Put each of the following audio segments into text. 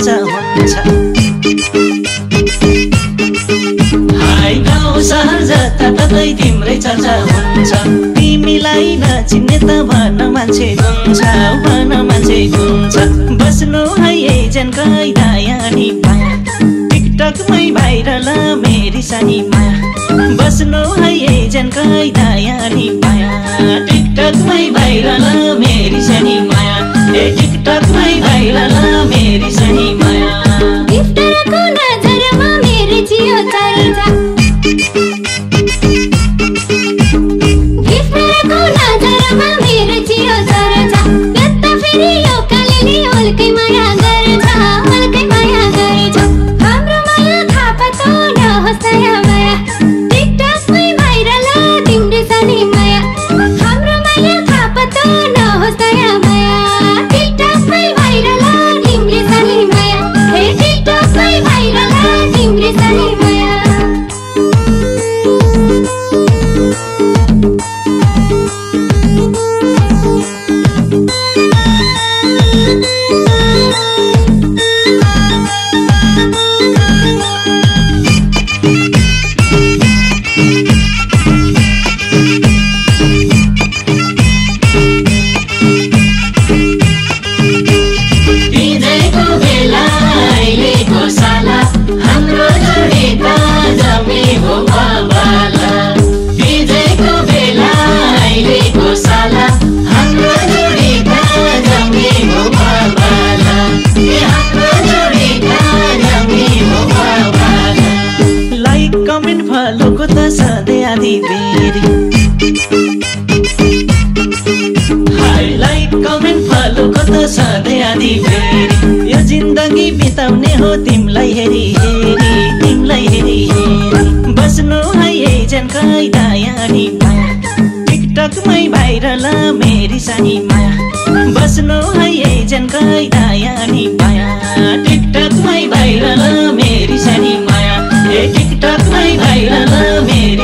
साँझ हुन्छ। हाई गाउँ साँझ ततै तिम्रै चर्चा हुन्छ। तिमीलाई नचिन्ने त भन मान्छे हुन्छ भन मान्छे हुन्छ। बस्नु है एजेन्ट कैदायानी टिकटकमै भाइरल मेरी माया बस्नु है एजेन्ट कैदायानी माया लोको त सधैँ आधी बेरी हाइलाइट कमेन्ट फलोको त सधैँ आधी बेरी यो जिन्दगी बिताउने हो तिमीलाई हेरी हेरी तिमीलाई हेरी हेरी। बस्नु है एजेन्ट खै दायाँ अनि टिकटकमै भाइरल मेरी सानीमा। बस्नु है एजेन्ट खै दायाँ अनि टिकटकमै भाइरल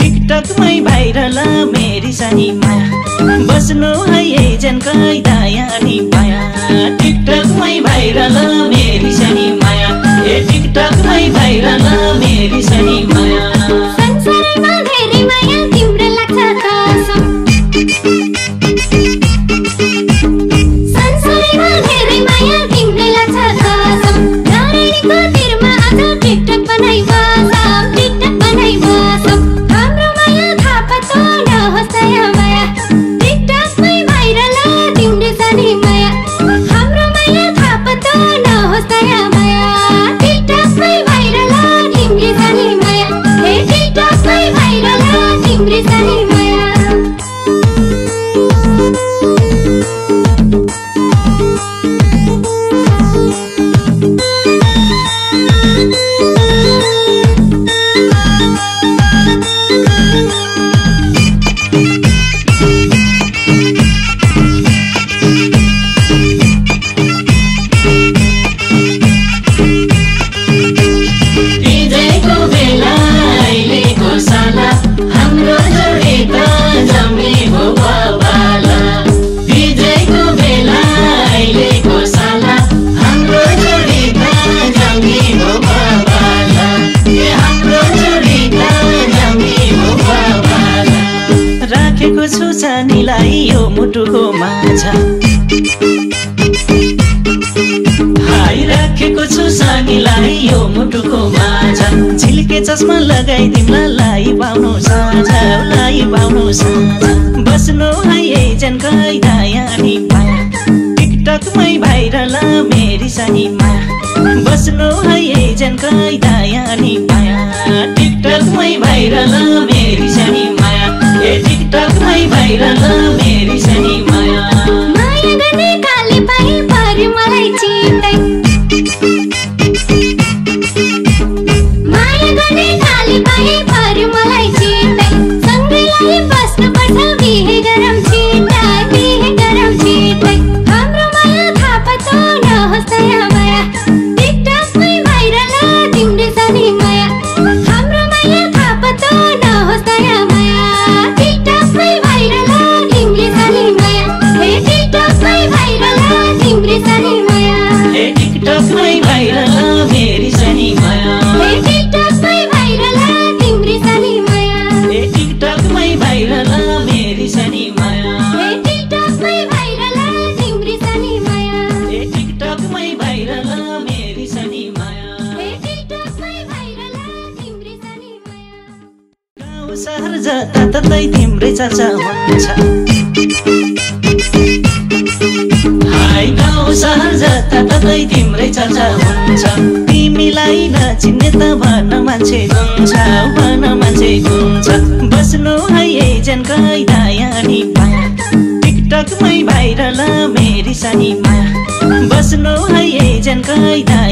टिकटकमै भाइरल मेरी सानीमा। बस्नु है एजन कैदा। सानीलाई यो मुटुको माझ झिल्के चस्मा लगाइ तिमीलाई पाउनु साझा लाई पाउनु साझा। बस्नु है एजेन कैदाया अनि माया टिकटकमै भाइरल मेरी सानी माया बस्नु है एजेन कैदाया अनि माया टिकटकमै भाइरल मेरी सानी माया ए टिकटकमै भाइरल मेरी जताततै तिम्रै चर्चा हुन्छ। हाय गाउँ सहर जताततै तिम्रै चर्चा हुन्छ। तिमीलाई नचिन्ने त भन मान्छे गुन्छ भन मान्छे गुन्छ बस्नु है एजेन कैदाया अनि टिकटकमै भाइरल मेरी सानी माया बस्नु है एजेन कैदाया